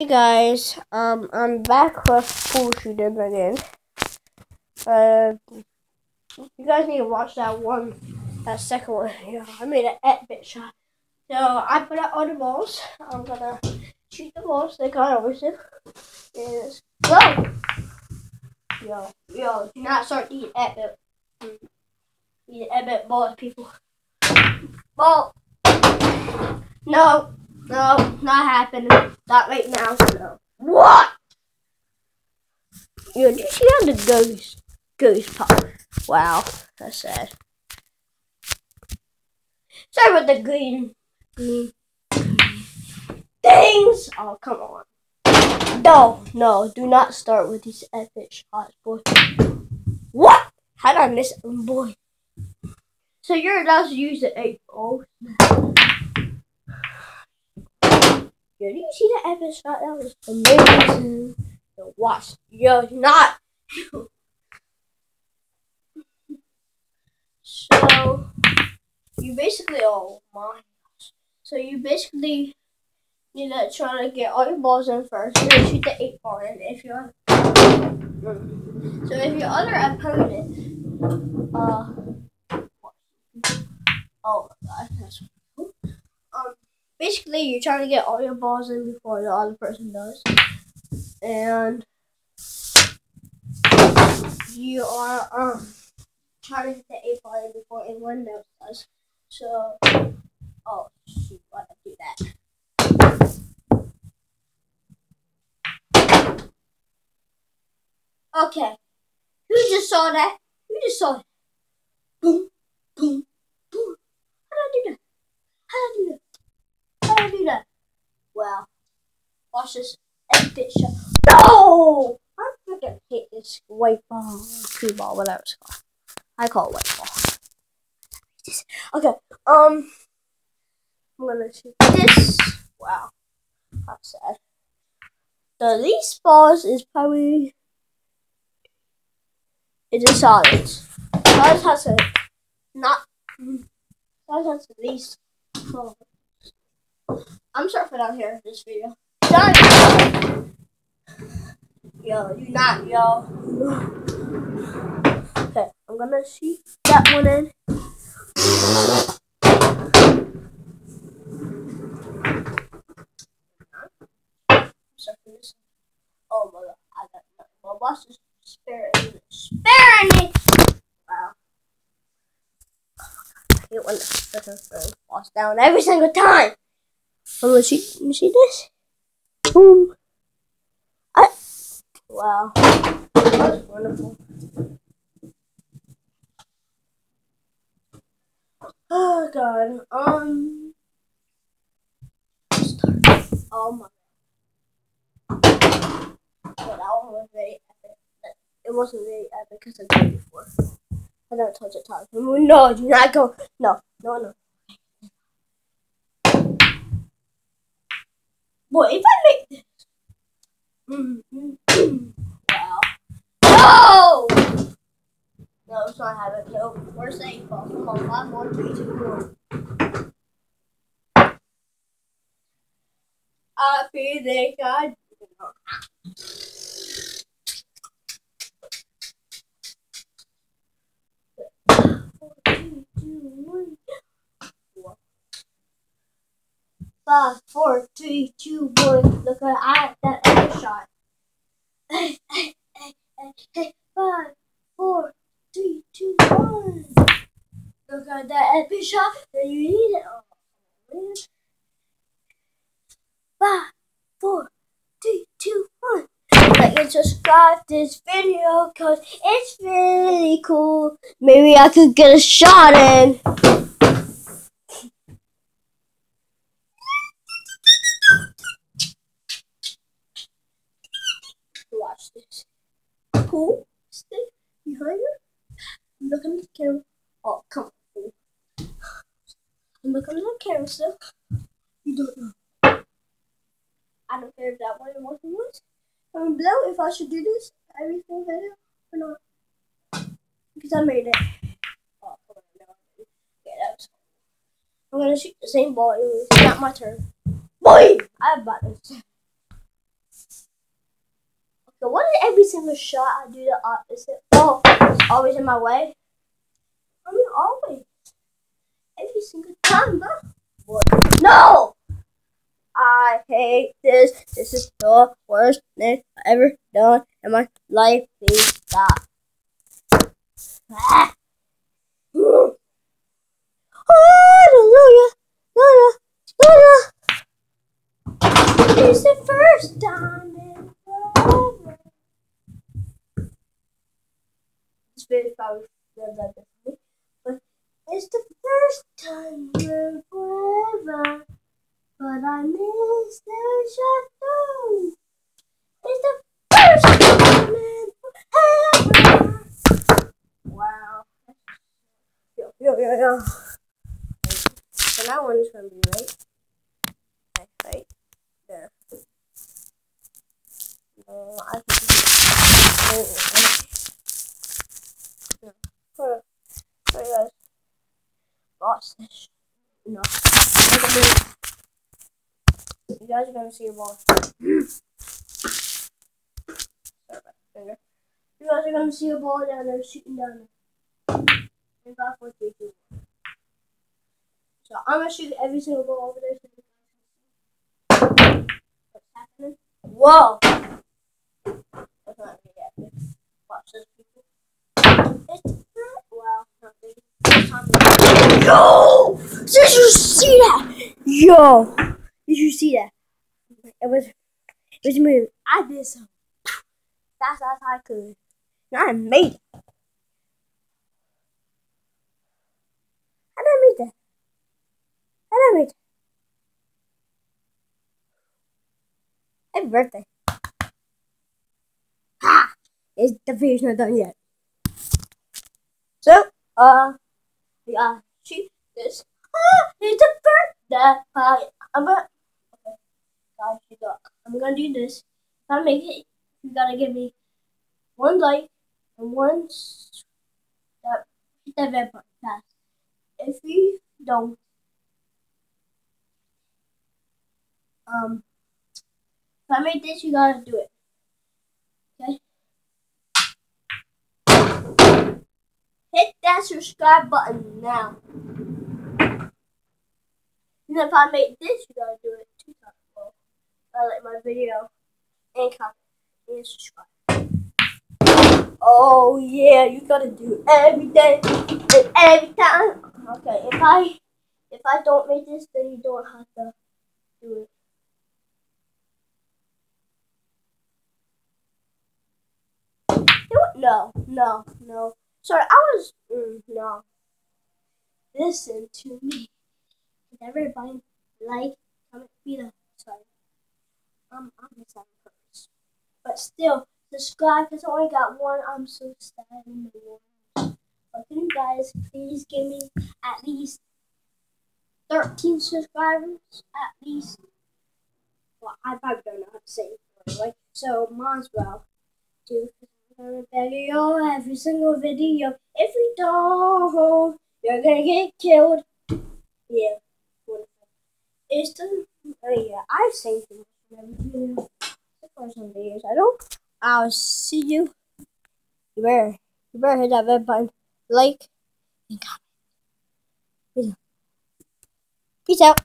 Hey guys, um, I'm back with Pool Shooter again. Uh, you guys need to watch that one, that second one. Yeah, I made an 8-bit shot. So I put out all the balls. I'm gonna shoot the balls I always do. Is go. Yo, yo, do not start eating 8-bit. Eating 8-bit balls, people. Ball. No, no, not happening. Not right now. No. What? You see how the ghost ghost pop? Wow, that's sad. Sorry about the green, green, things. Oh, come on. No, no, do not start with these epic shots, boy. What? How did I miss it, boy? So you're allowed to use the eight balls. Yo, did you see that epic shot? That was amazing. Yo, watch. Yo, not. so, you basically, oh my gosh. So, you basically need to try to get all your balls in first. To shoot the eight ball in. If you're. So, if your other opponent. Uh. Oh my gosh, basically you're trying to get all your balls in before the other person does. And you are um trying to hit the eight ball in before anyone else does. So oh shoot, why did do that? Okay. Who just saw that? Who just saw it? Boom, boom. How did I do that? How did I do that? How I do that? Well, watch this epic shot. No! I'm gonna hit this white ball, cue ball, whatever it's called. I call it white ball. Okay, um, I'm gonna shoot this. Wow, that's sad. The least balls is probably it's a solid. Solid has a not. Solid has the least balls. I'm surfing out here this video. Done. Yo, you not, yo. Okay, I'm gonna shoot that one in. Oh my god, I got. My boss is sparing me. Me! Wow. I hate when the falls down every single time. Oh, see, let me see this. Boom. I, wow. That was wonderful. Oh god. Um. Oh my god. that one was very epic. It wasn't very epic because I did it before. I never touched it time. No, do not go. No, no, no. Boy, if I make this. wow. No! No, it's not. No, we're safe. Oh, come on, five more, three, two, one. I feel like I. Five, four, three, two, one. Look at that other shot. Five, four, three, two, one. Look at that epic shot. Then you need it. Man. Five, four, three, two, one. Like and subscribe this video cause it's really cool. Maybe I could get a shot in. Cool. Stay behind her. Look at the camera. Oh, come on. I'm looking at the still. You don't know. I don't care if that one was was. Comment below if I should do this every single video or not. Because I made it. Oh, come on. No. Yeah, that was I'm gonna shoot the same ball. It was not my turn. Boy! I about this. So what is every single shot I do the opposite? Oh, it's always in my way. I mean, always. Every single time? No! I hate this. This is the worst thing I ever done in my life. Please stop. Ah. Hallelujah. Hallelujah. Hallelujah. It's the first time in forever. Feels like this to me, but it's the first time in forever. But I miss the shadow. It's the first time in forever. Wow. Yo, yo, yo, yo. So that one is going to be right. Right there. No, I can oh, do guys. Lost this. No. You guys are gonna see a ball. You guys are gonna see a ball down there shooting down there. And four, three, two, one. So I'm gonna shoot every single ball over there. So you guys can see what's happening. Whoa! That's not really epic. Watch this, people. It's wow, not really. This time- Yo! Did you see that? Yo! Did you see that? It was, it was moving. I did some fast as I could. And I made it. I make that? How did I make that? Happy birthday. Ha! It's the video's not done yet. So, uh, we this. Ah, it's a birthday. Uh, I'm gonna, okay, guys, I'm gonna do this. If I make it, you gotta give me one like and one that hit that red button fast. If you don't, um, if I make this, you gotta do it. Okay. Hit that subscribe button now. And if I make this, you gotta do it two times. Well, I like my video and comment and subscribe. Oh yeah, you gotta do every day and every time. Okay, if I if I don't make this, then you don't have to do it. No, no, no. Sorry, I was mm, no. Listen to me. Everybody like, comment, below? Sorry, I'm I'm just having purpose. But still, subscribe because I only got one. I'm so sad in the world. But can you guys please give me at least 13 subscribers? At least. Well, I probably don't know how to say it. Right? So, might as well do a video every single video. If you don't, you're gonna get killed. Yeah, wonderful. It's the oh yeah, I've every video. I don't. I'll see you. You better, you better hit that red button, like, and comment. Peace out.